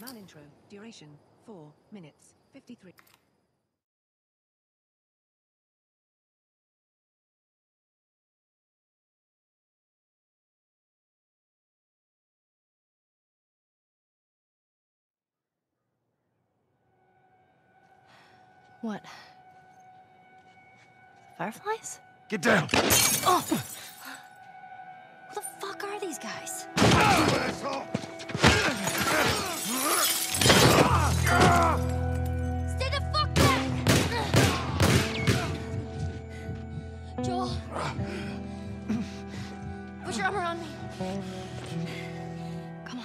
Mall intro. Duration 4 minutes 53. What? Fireflies? Get down! Oh! Who the fuck are these guys? Come on.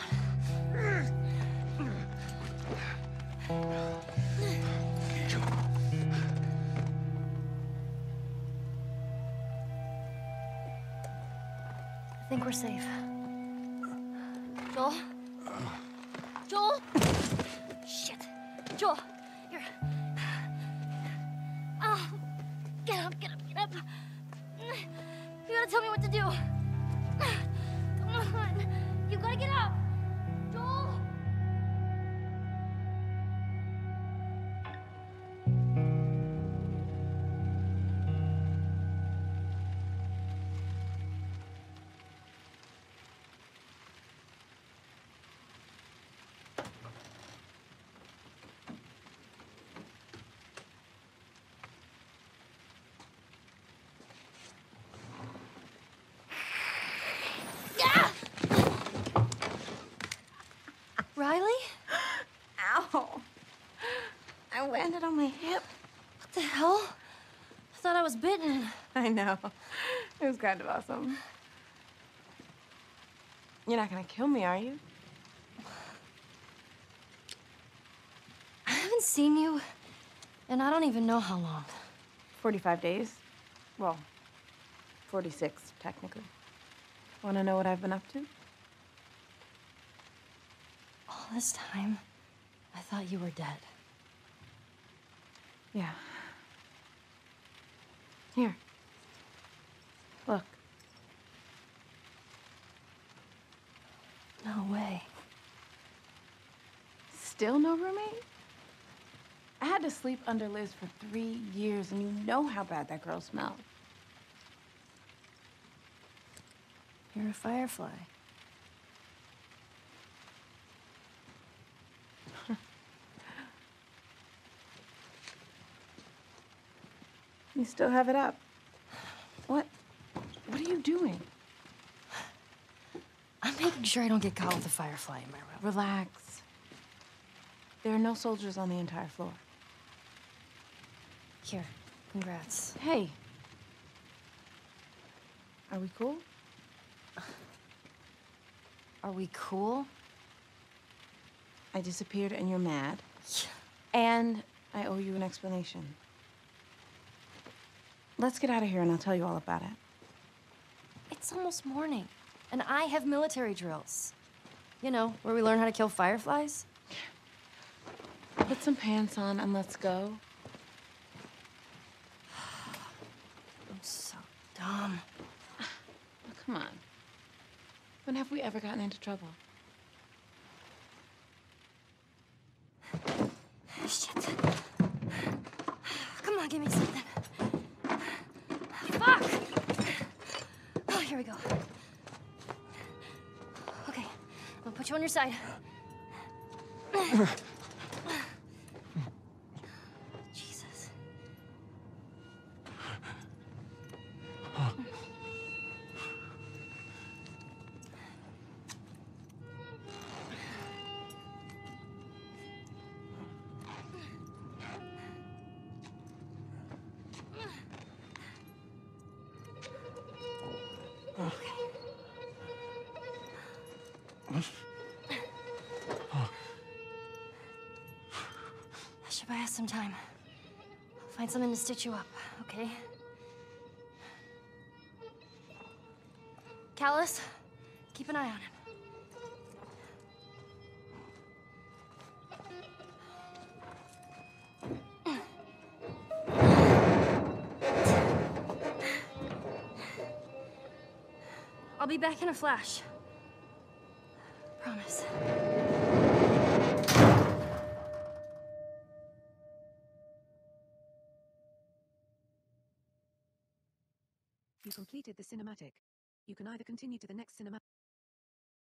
I think we're safe. Joel? Joel? Shit. Joel, here. Oh, get up, get up, get up. You gotta tell me what to do. Riley? Ow. I landed on my hip. What the hell? I thought I was bitten. I know. It was kind of awesome. You're not gonna kill me, are you? I haven't seen you, and I don't even know how long. 45 days. Well, 46, technically. Wanna know what I've been up to? All this time, I thought you were dead. Yeah. Here. Look. No way. Still no roommate? I had to sleep under Liz for three years, and you know how bad that girl smelled. You're a firefly. You still have it up. What? What are you doing? I'm making sure I don't get caught with a firefly in my room. Relax. There are no soldiers on the entire floor. Here, congrats. Hey. Are we cool? Are we cool? I disappeared and you're mad. Yeah. And I owe you an explanation. Let's get out of here and I'll tell you all about it. It's almost morning, and I have military drills. You know, where we learn how to kill fireflies. Put some pants on and let's go. I'm so dumb. Oh, come on. When have we ever gotten into trouble? Shit. Come on, give me something. Fuck! Oh, here we go. Okay, I'm gonna put you on your side. Jesus. I should buy us some time. I'll find something to stitch you up, okay? Callus, keep an eye on him. I'll be back in a flash. Promise. You completed the cinematic. You can either continue to the next cinematic.